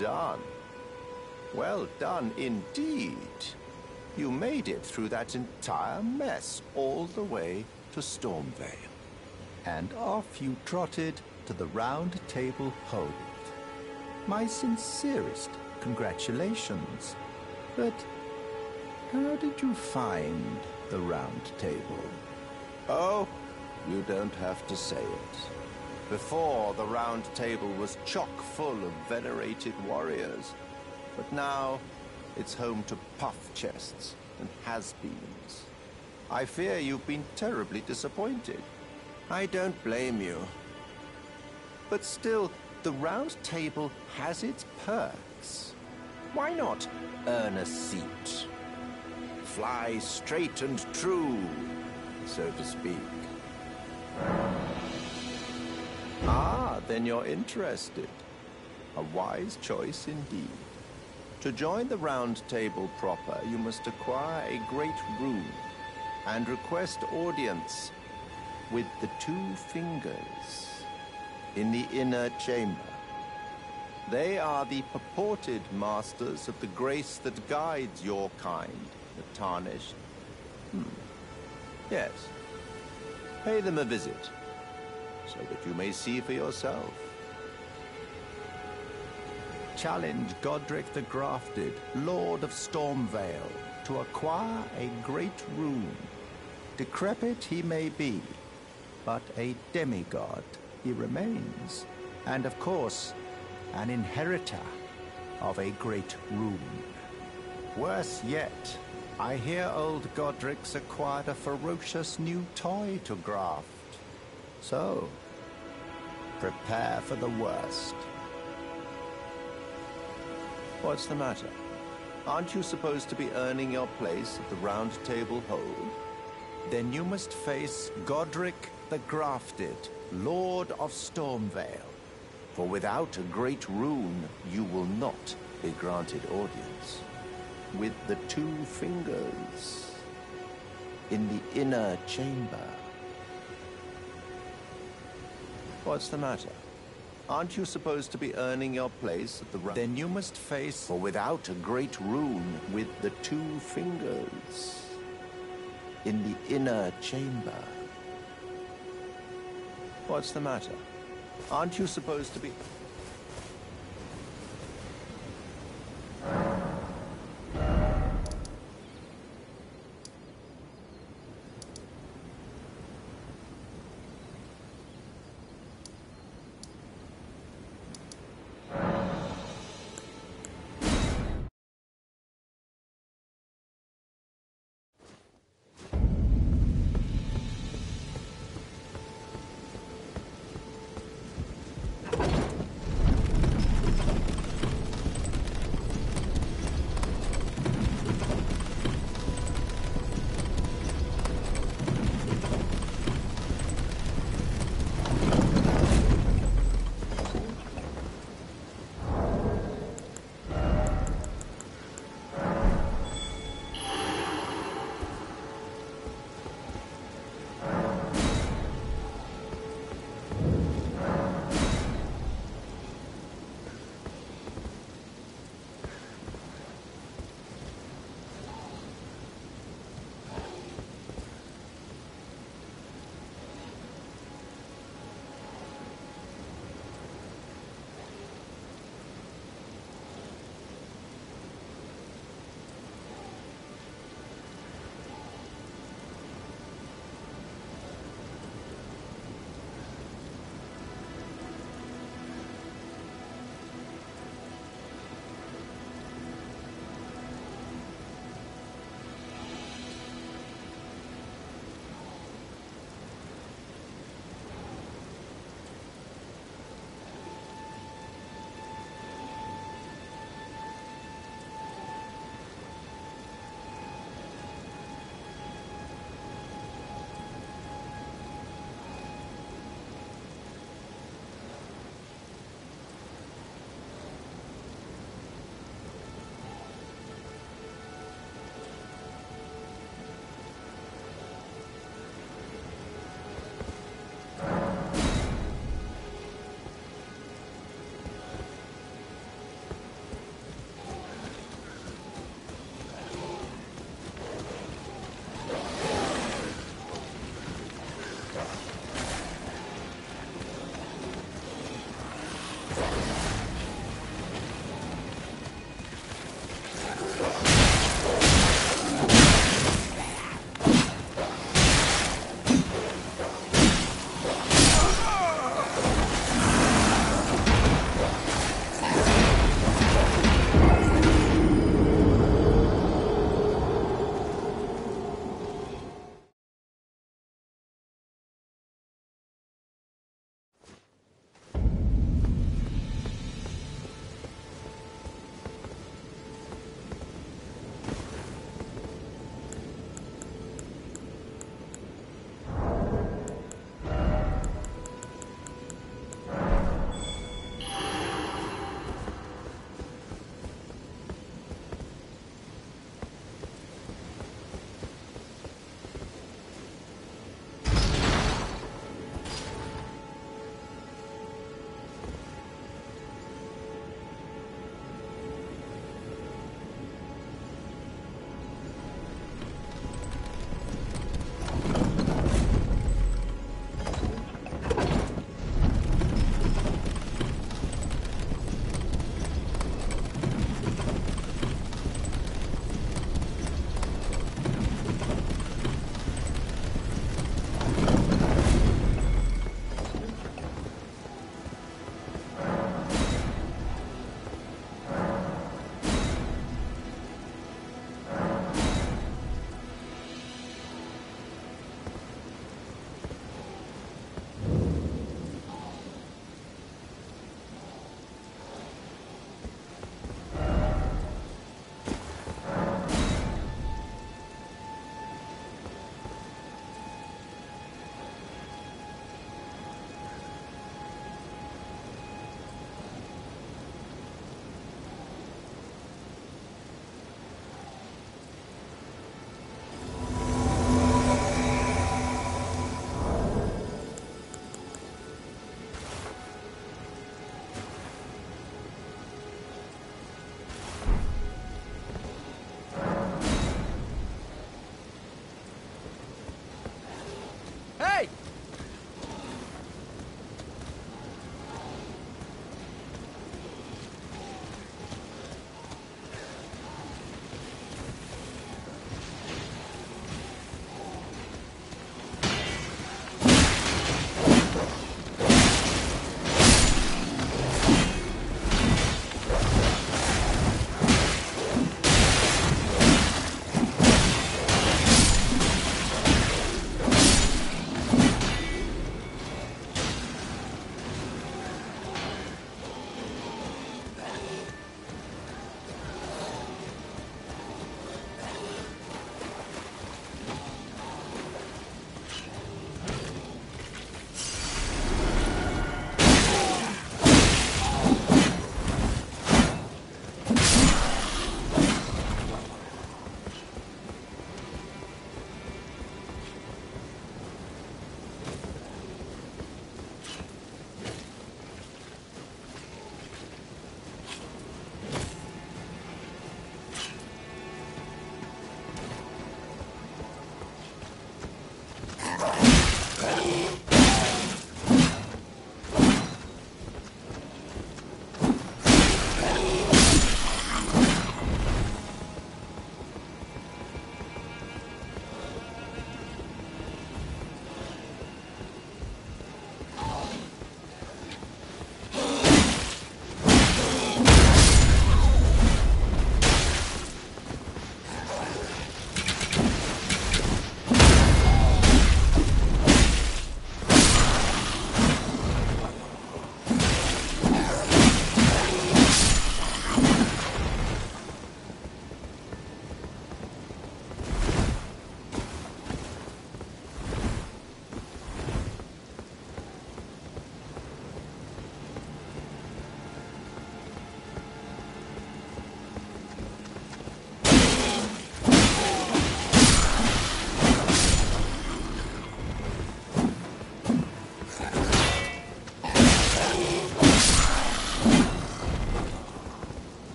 Done. Well done indeed. You made it through that entire mess all the way to Stormveil. And off you trotted to the Round Table Hold. My sincerest congratulations. But how did you find the Round Table? Oh, you don't have to say it. Before, the Round Table was chock full of venerated warriors. But now, it's home to puff chests and has-beens. I fear you've been terribly disappointed. I don't blame you. But still, the Round Table has its perks. Why not earn a seat? Fly straight and true, so to speak. Ah, then you're interested. A wise choice indeed. To join the round table proper, you must acquire a great rune and request audience with the two fingers in the inner chamber. They are the purported masters of the grace that guides your kind, the tarnished. Hmm. Yes. Pay them a visit, so that you may see for yourself. Challenge Godric the Grafted, Lord of Stormveil, to acquire a great rune. Decrepit he may be, but a demigod he remains. And of course, an inheritor of a great rune. Worse yet, I hear old Godric's acquired a ferocious new toy to graft. So, prepare for the worst. What's the matter? Aren't you supposed to be earning your place at the round table hold? Then you must face Godric the Grafted, Lord of Stormveil. For without a great rune, you will not be granted audience. With the two fingers in the inner chamber. What's the matter? Aren't you supposed to be earning your place at the round? Then you must face, for without a great rune with the two fingers in the inner chamber. What's the matter? Aren't you supposed to be...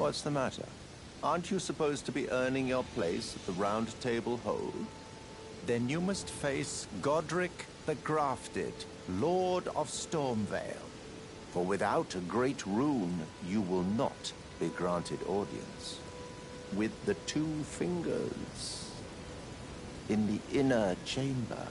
What's the matter? Aren't you supposed to be earning your place at the Round Table Hold? Then you must face Godrick the Grafted, Lord of Stormveil. For without a great rune, you will not be granted audience. With the two fingers in the inner chamber.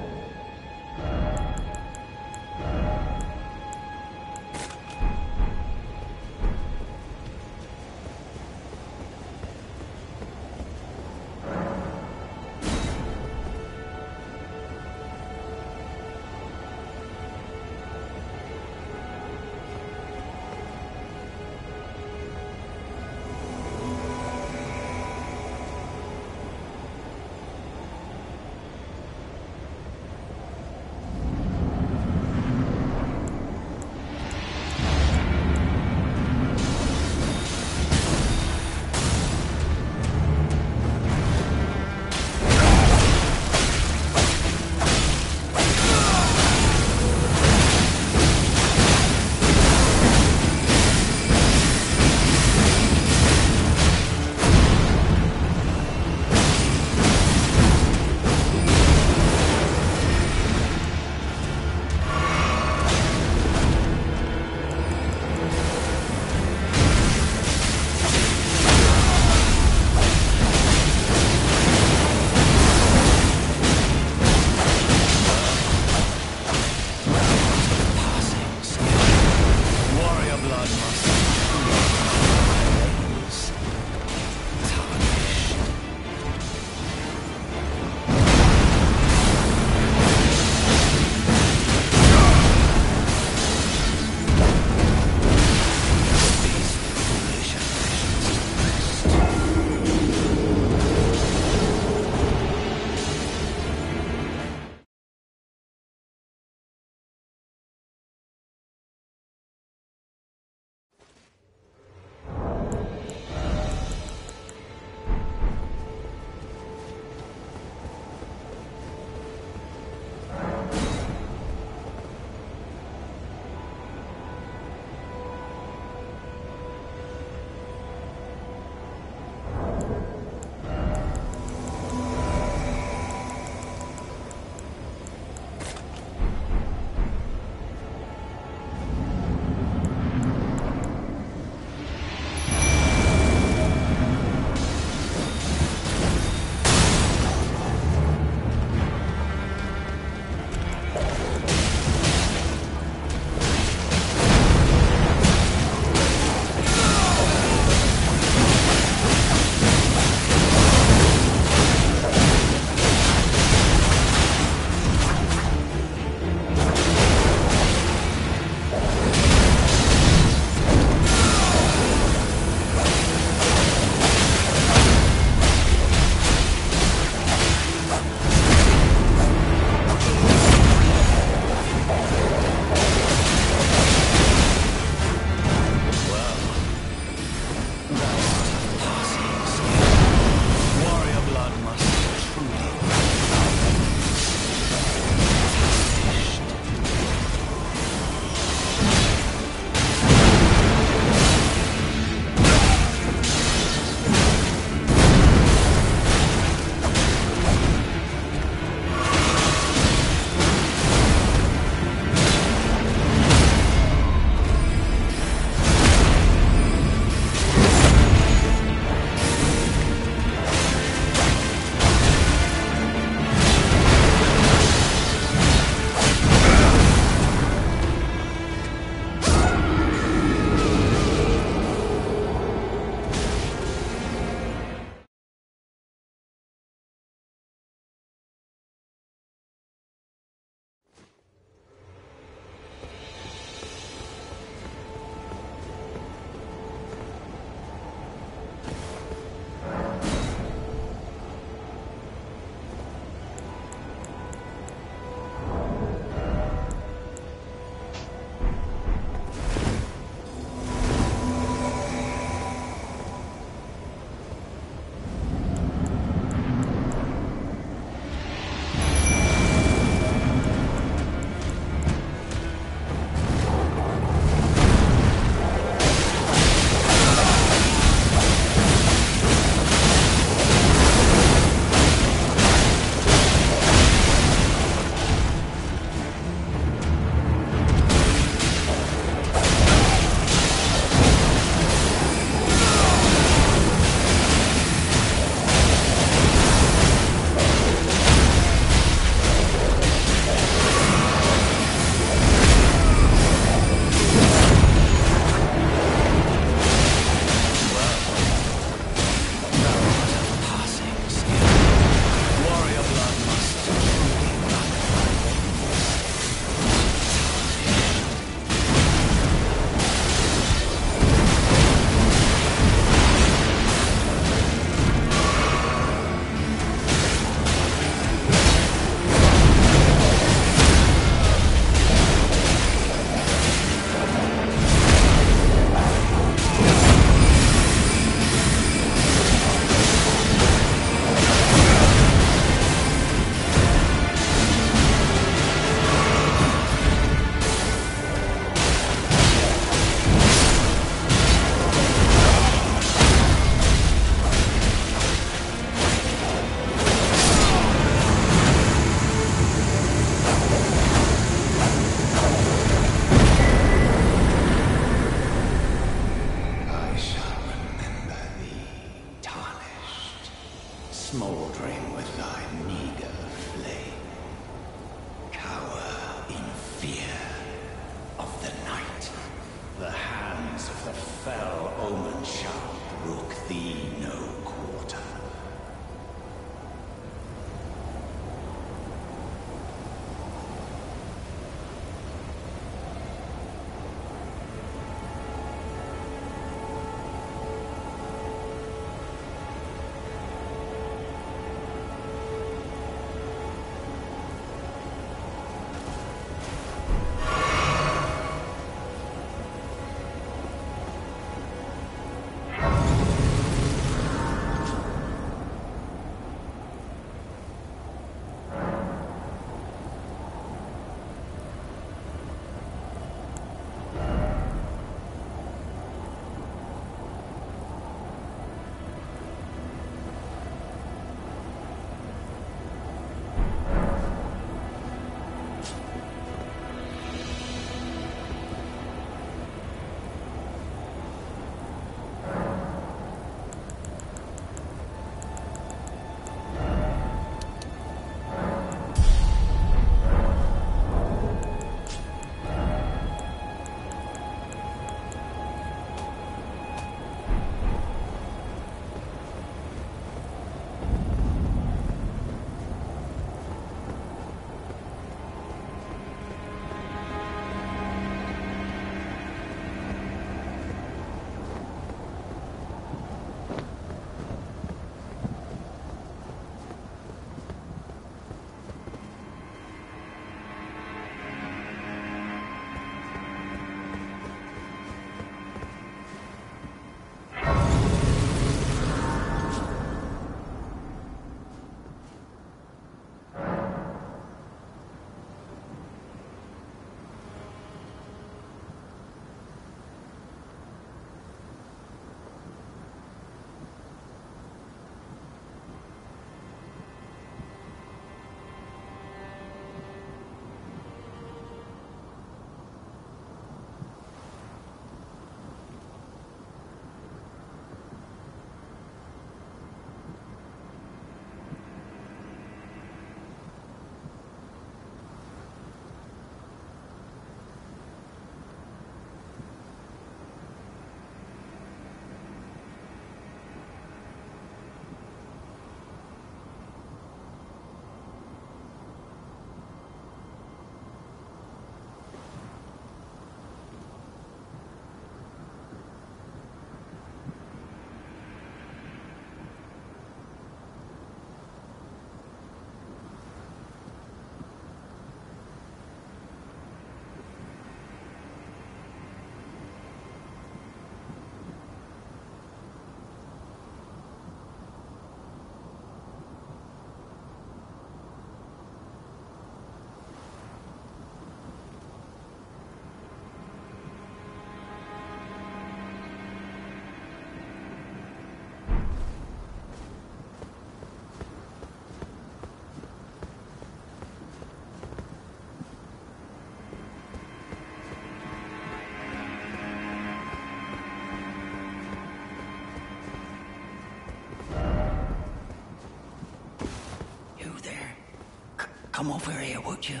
Come over here, would you?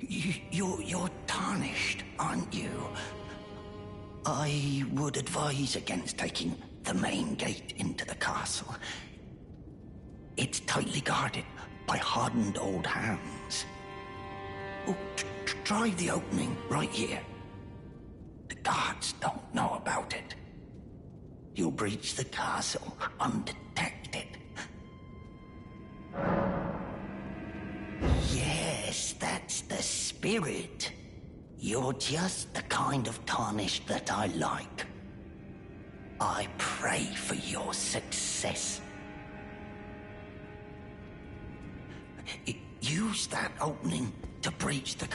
you? You're, you're tarnished, aren't you? I would advise against taking the main gate into the castle. It's tightly guarded by hardened old hands. Oh, try the opening right here. The guards don't know about it. You'll breach the castle undetected. Spirit. You're just the kind of tarnished that I like. I pray for your success. Use that opening to breach the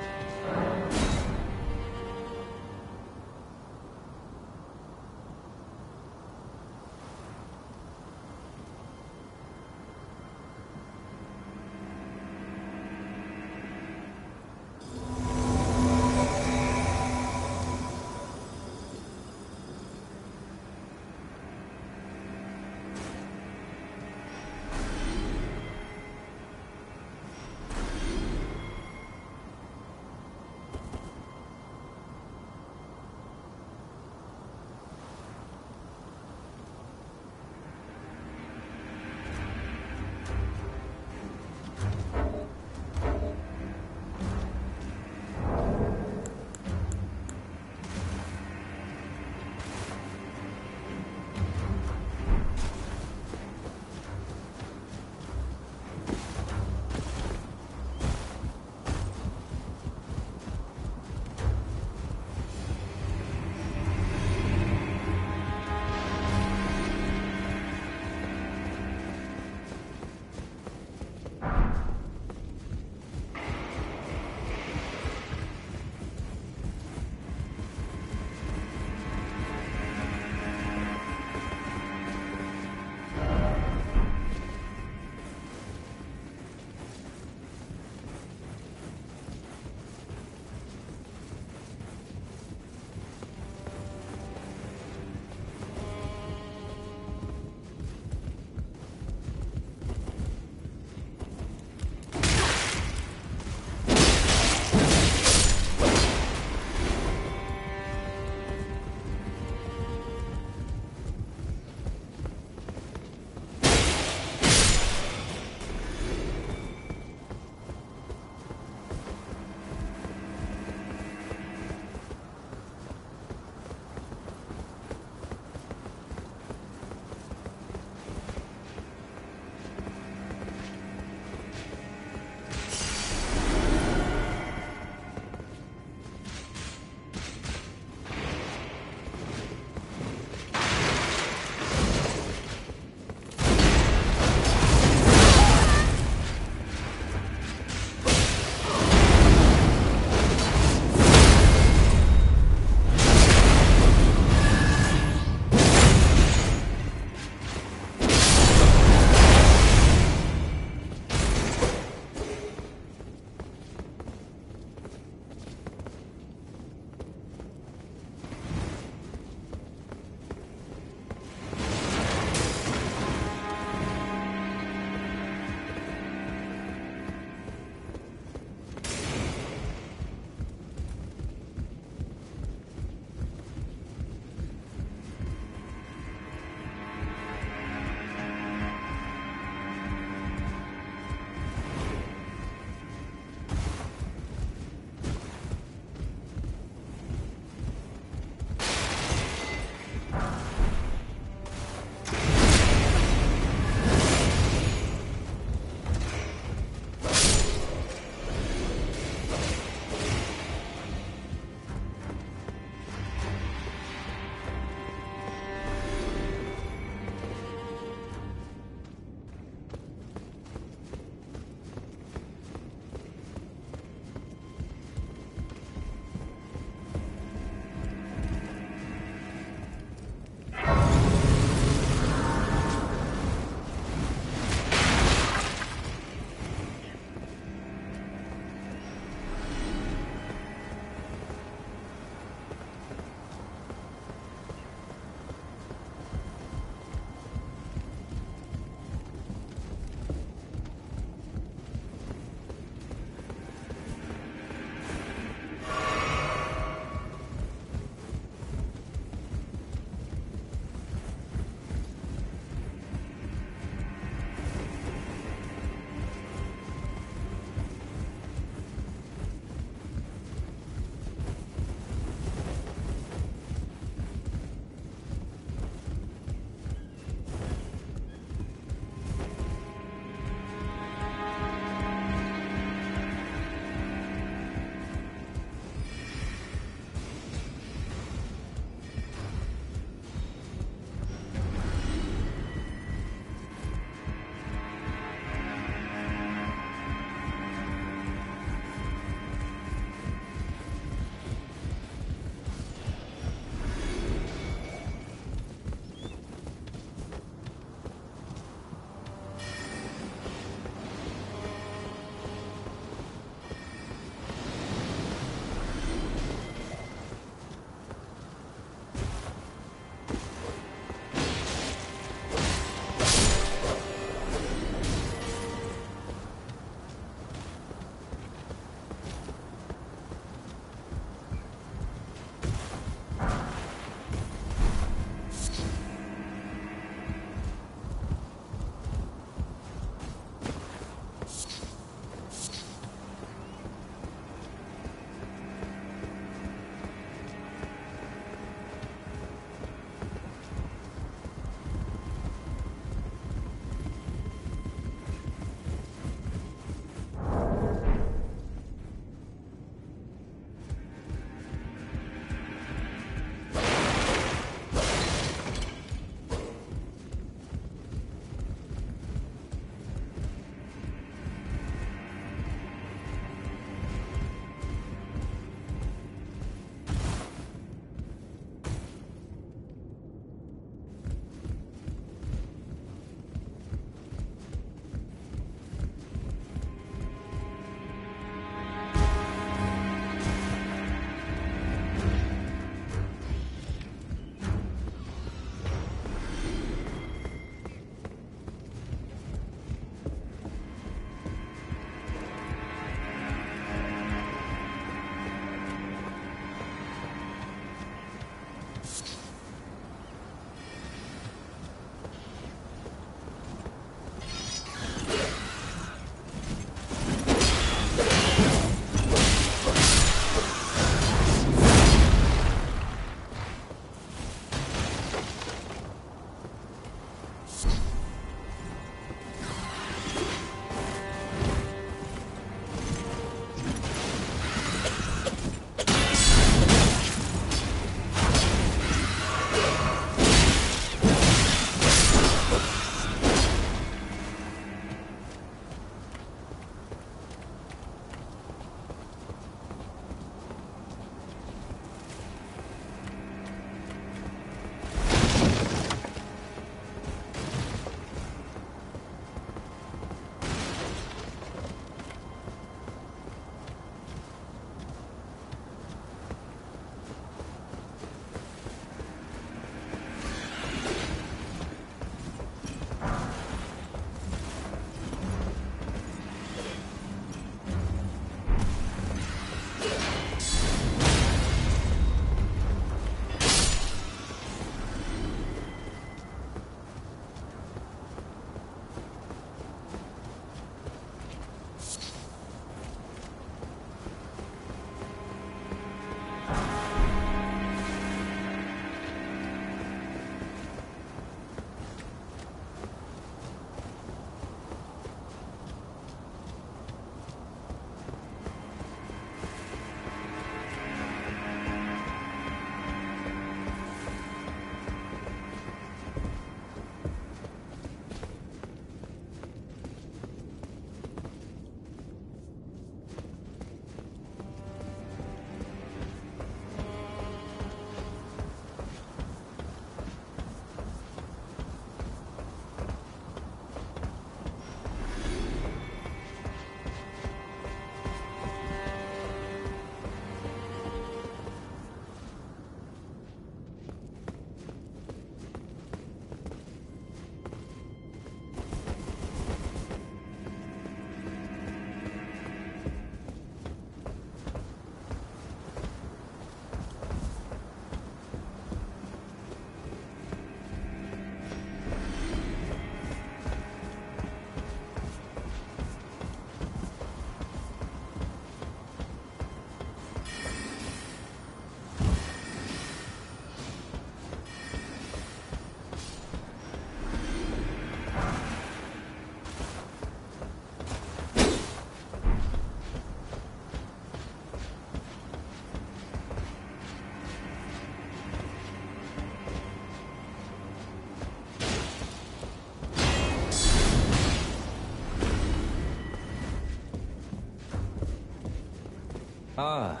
Ah,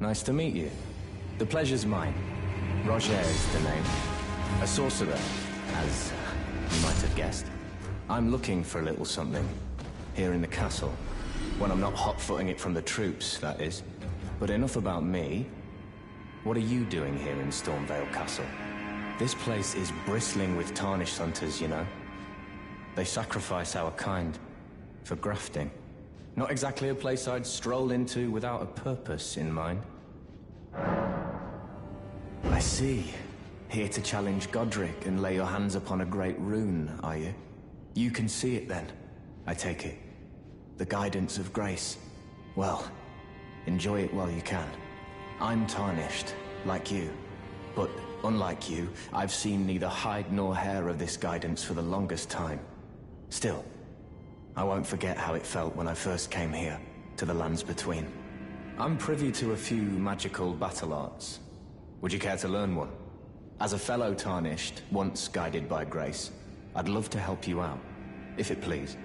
nice to meet you. The pleasure's mine. Rogier is the name. A sorcerer, as you might have guessed. I'm looking for a little something here in the castle. When I'm not hot-footing it from the troops, that is. But enough about me. What are you doing here in Stormveil Castle? This place is bristling with tarnished hunters, you know. They sacrifice our kind for grafting. Not exactly a place I'd stroll into without a purpose in mind. I see. Here to challenge Godrick and lay your hands upon a great rune, are you? You can see it then, I take it. The guidance of grace. Well, enjoy it while you can. I'm tarnished, like you. But unlike you, I've seen neither hide nor hair of this guidance for the longest time. Still, I won't forget how it felt when I first came here, to the lands between. I'm privy to a few magical battle arts. Would you care to learn one? As a fellow Tarnished, once guided by grace, I'd love to help you out, if it please.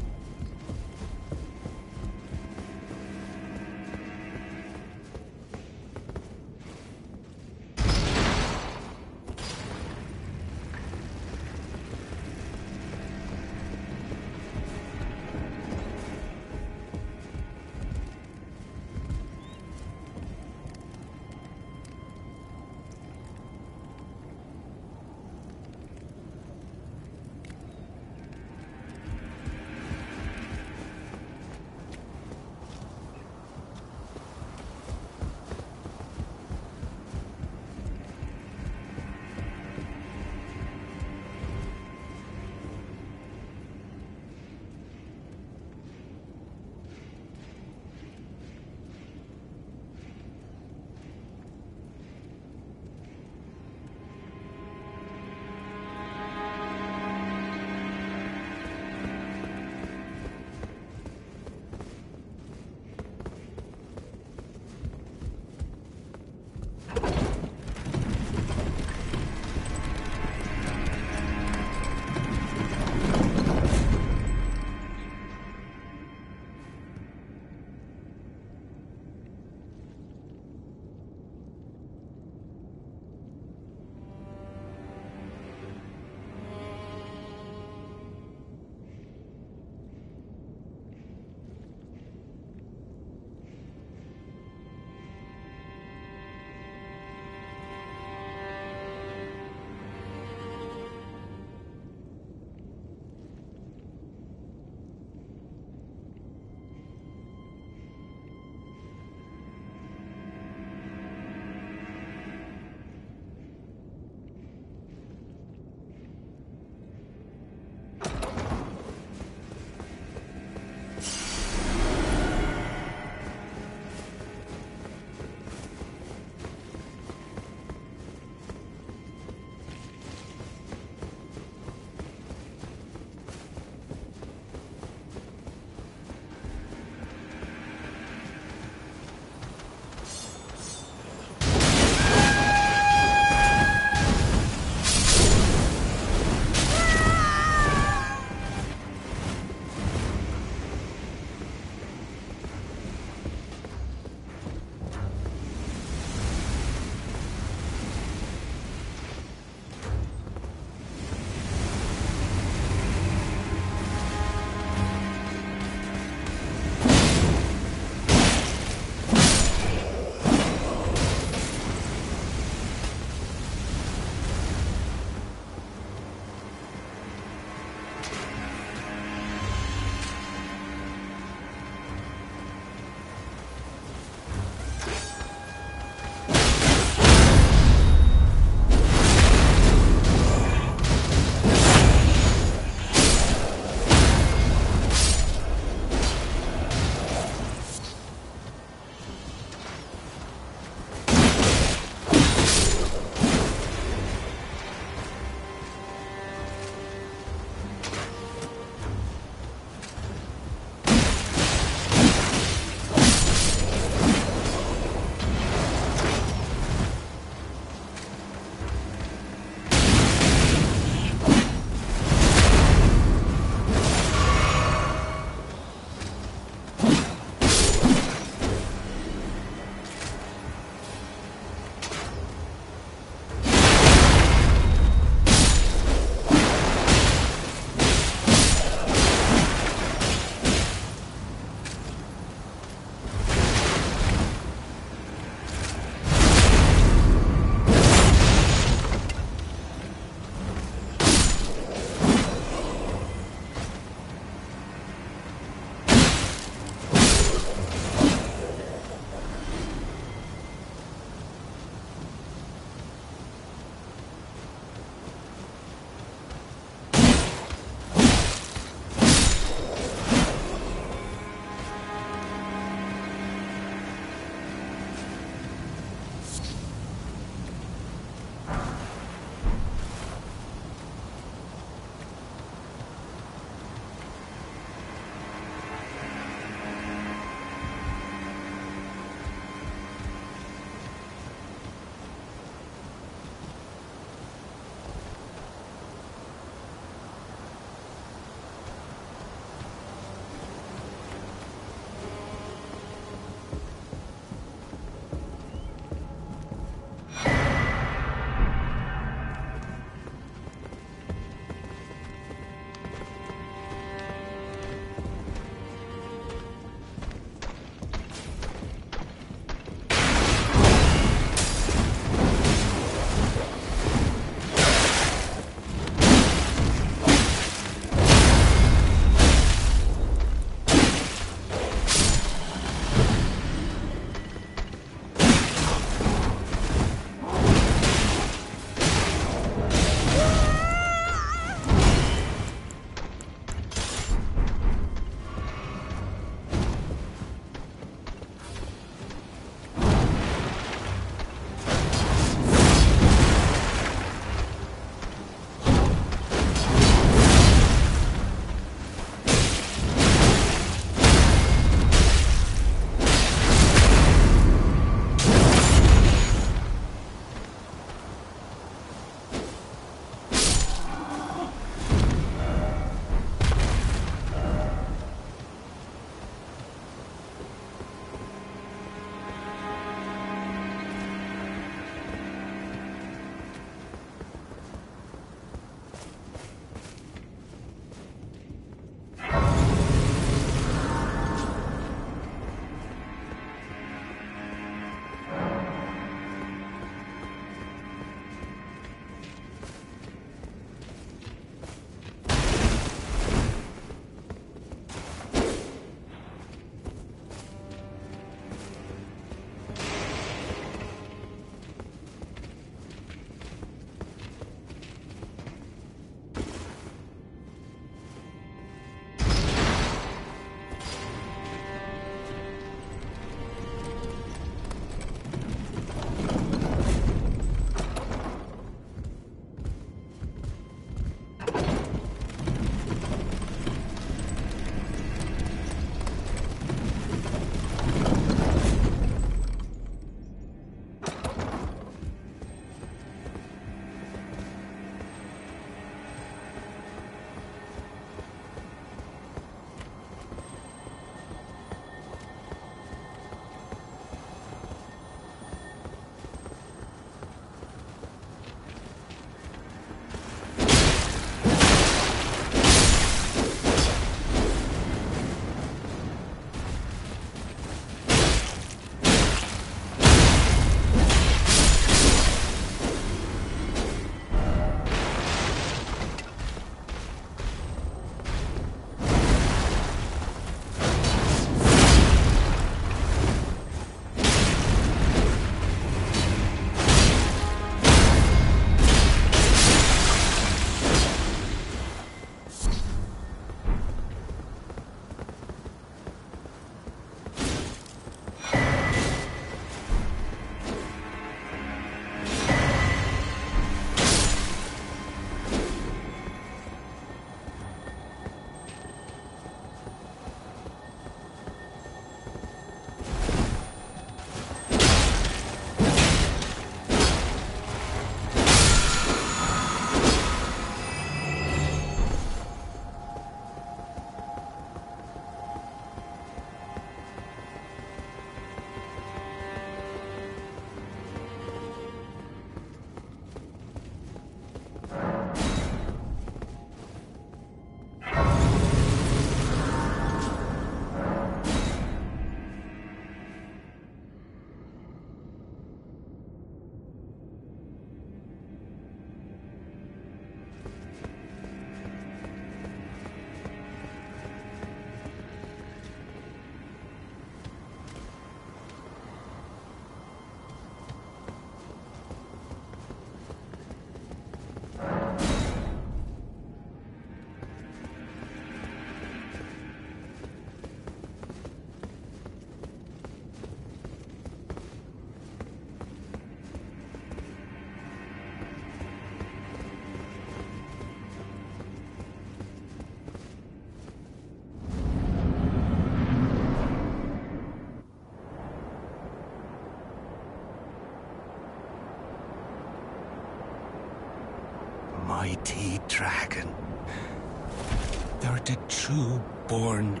Born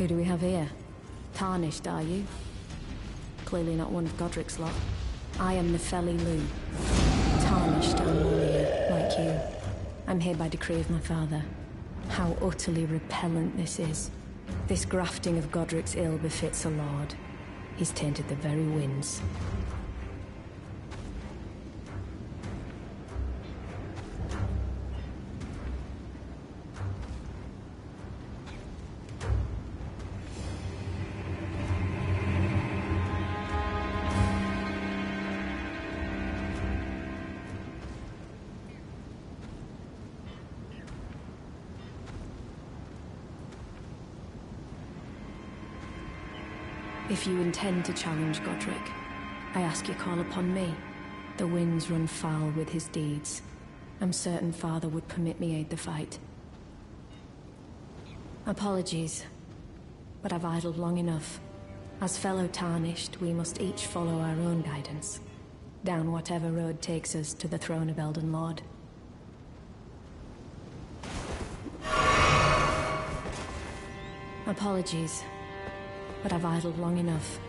who do we have here? Tarnished, are you? Clearly not one of Godrick's lot. I am Nepheli Loux. Tarnished and warrior, like you. I'm here by decree of my father. How utterly repellent this is. This grafting of Godrick's ill befits a lord. He's tainted the very winds. If you intend to challenge Godrick, I ask you call upon me. The winds run foul with his deeds. I'm certain father would permit me aid the fight. Apologies, but I've idled long enough. As fellow tarnished, we must each follow our own guidance. Down whatever road takes us to the throne of Elden Lord. Apologies, but I've idled long enough.